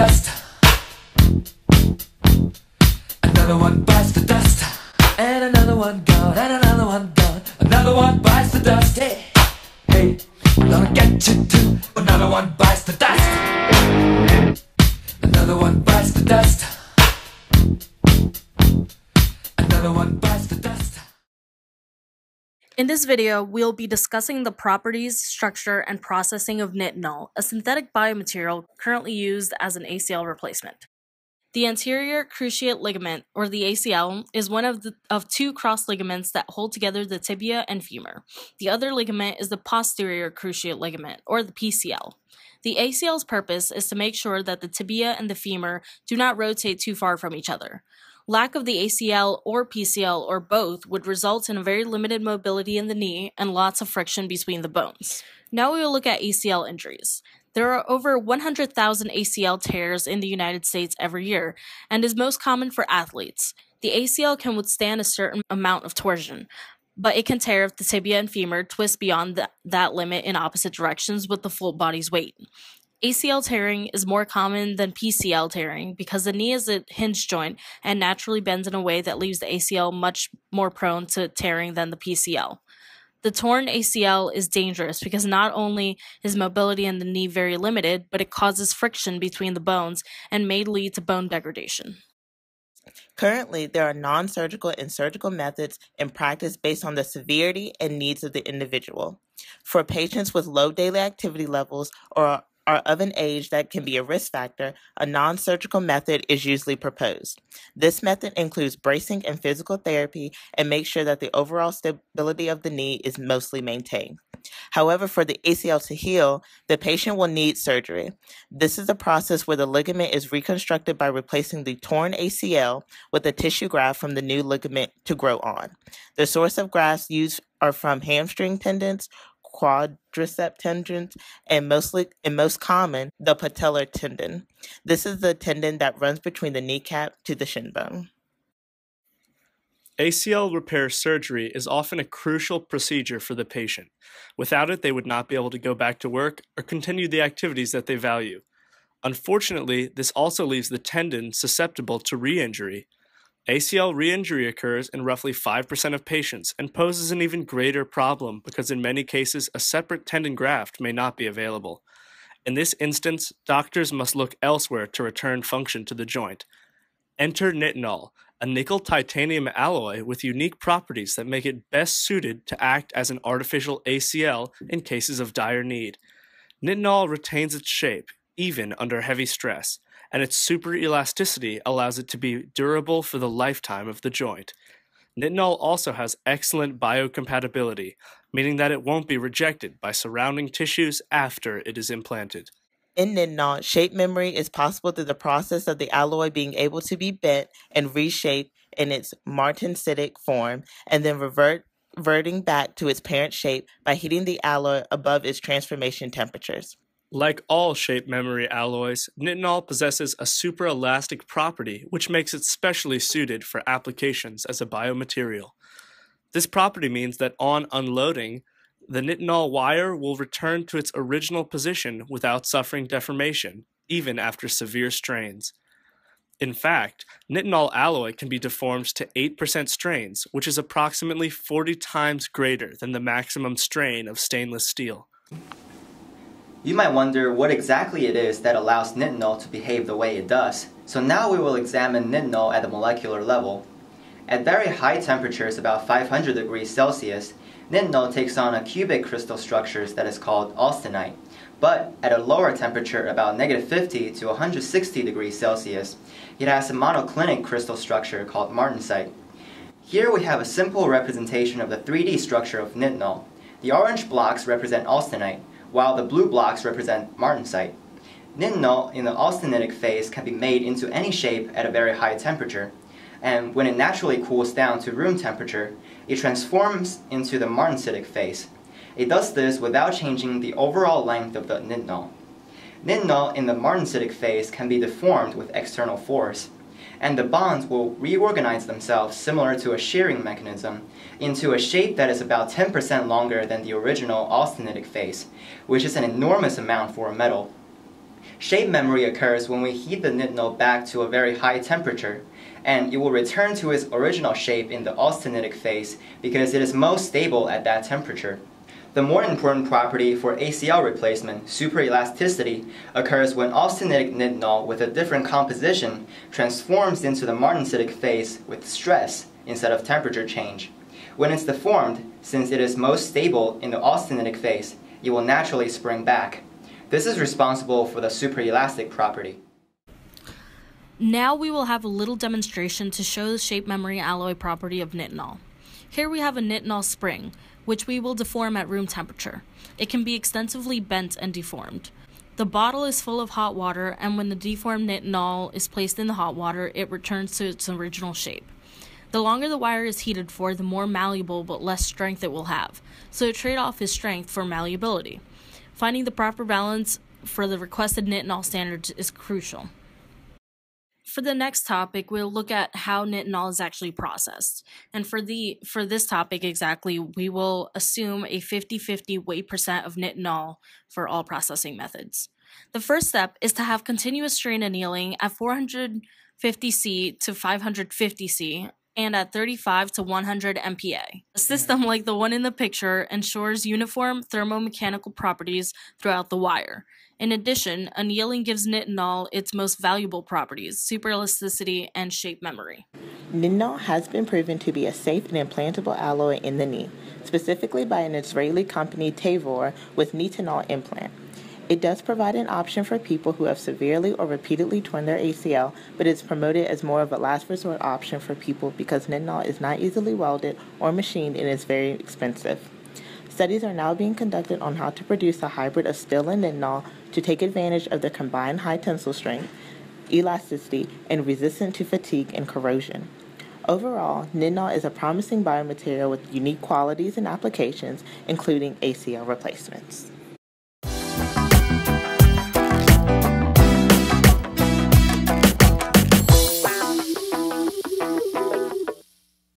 dust. Another one bites the dust. And another one gone, and another one gone. Another one bites the dust. In this video, we'll be discussing the properties, structure, and processing of nitinol, a synthetic biomaterial currently used as an ACL replacement. The anterior cruciate ligament, or the ACL, is one of, the, of two cross ligaments that hold together the tibia and femur. The other ligament is the posterior cruciate ligament, or the PCL. The ACL's purpose is to make sure that the tibia and the femur do not rotate too far from each other. Lack of the ACL or PCL or both would result in a very limited mobility in the knee and lots of friction between the bones. Now we will look at ACL injuries. There are over 100,000 ACL tears in the United States every year and is most common for athletes. The ACL can withstand a certain amount of torsion, but it can tear if the tibia and femur twist beyond th- that limit in opposite directions with the full body's weight. ACL tearing is more common than PCL tearing because the knee is a hinge joint and naturally bends in a way that leaves the ACL much more prone to tearing than the PCL. The torn ACL is dangerous because not only is mobility in the knee very limited, but it causes friction between the bones and may lead to bone degradation. Currently, there are non surgical and surgical methods in practice based on the severity and needs of the individual. For patients with low daily activity levels or are of an age that can be a risk factor, a non surgical method is usually proposed. This method includes bracing and physical therapy and makes sure that the overall stability of the knee is mostly maintained. However, for the ACL to heal, the patient will need surgery. This is a process where the ligament is reconstructed by replacing the torn ACL with a tissue graft from the new ligament to grow on. The source of grafts used are from hamstring tendons, quadricep tendons, and mostly and most common, the patellar tendon. This is the tendon that runs between the kneecap to the shin bone. ACL repair surgery is often a crucial procedure for the patient. Without it, they would not be able to go back to work or continue the activities that they value. Unfortunately, this also leaves the tendon susceptible to re injury, ACL re-injury occurs in roughly 5% of patients and poses an even greater problem because in many cases a separate tendon graft may not be available. In this instance, doctors must look elsewhere to return function to the joint. Enter nitinol, a nickel titanium alloy with unique properties that make it best suited to act as an artificial ACL in cases of dire need. Nitinol retains its shape, even under heavy stress, and its super elasticity allows it to be durable for the lifetime of the joint. Nitinol also has excellent biocompatibility, meaning that it won't be rejected by surrounding tissues after it is implanted. In nitinol, shape memory is possible through the process of the alloy being able to be bent and reshaped in its martensitic form and then revert reverting back to its parent shape by heating the alloy above its transformation temperatures. Like all shape memory alloys, nitinol possesses a superelastic property which makes it specially suited for applications as a biomaterial. This property means that on unloading, the nitinol wire will return to its original position without suffering deformation, even after severe strains. In fact, nitinol alloy can be deformed to 8% strains, which is approximately 40 times greater than the maximum strain of stainless steel. You might wonder what exactly it is that allows nitinol to behave the way it does. So now we will examine nitinol at the molecular level. At very high temperatures, about 500 degrees Celsius, nitinol takes on a cubic crystal structure that is called austenite. But at a lower temperature, about negative 50 to 160 degrees Celsius, it has a monoclinic crystal structure called martensite. Here we have a simple representation of the 3D structure of nitinol. The orange blocks represent austenite, while the blue blocks represent martensite. Nitinol in the austenitic phase can be made into any shape at a very high temperature, and when it naturally cools down to room temperature, it transforms into the martensitic phase. It does this without changing the overall length of the nitinol. Nitinol in the martensitic phase can be deformed with external force, and the bonds will reorganize themselves similar to a shearing mechanism into a shape that is about 10% longer than the original austenitic phase, which is an enormous amount for a metal. Shape memory occurs when we heat the nitinol back to a very high temperature, and it will return to its original shape in the austenitic phase because it is most stable at that temperature. The more important property for ACL replacement, superelasticity, occurs when austenitic nitinol with a different composition transforms into the martensitic phase with stress instead of temperature change. When it's deformed, since it is most stable in the austenitic phase, it will naturally spring back. This is responsible for the superelastic property. Now we will have a little demonstration to show the shape memory alloy property of nitinol. Here we have a nitinol spring, which we will deform at room temperature. It can be extensively bent and deformed. The bottle is full of hot water, and when the deformed nitinol is placed in the hot water, it returns to its original shape. The longer the wire is heated for, the more malleable but less strength it will have, so a trade off is strength for malleability. Finding the proper balance for the requested nitinol standards is crucial. For the next topic, we'll look at how nitinol is actually processed. And for the for this topic exactly, we will assume a 50-50 weight percent of nitinol for all processing methods. The first step is to have continuous strain annealing at 450 C to 550 C and at 35 to 100 MPa. A system like the one in the picture ensures uniform thermomechanical properties throughout the wire. In addition, annealing gives nitinol its most valuable properties, superelasticity and shape memory. Nitinol has been proven to be a safe and implantable alloy in the knee, specifically by an Israeli company Tavor with nitinol implant. It does provide an option for people who have severely or repeatedly torn their ACL, but is promoted as more of a last resort option for people because nitinol is not easily welded or machined and is very expensive. Studies are now being conducted on how to produce a hybrid of steel and nitinol to take advantage of the combined high tensile strength, elasticity, and resistance to fatigue and corrosion. Overall, nitinol is a promising biomaterial with unique qualities and applications, including ACL replacements.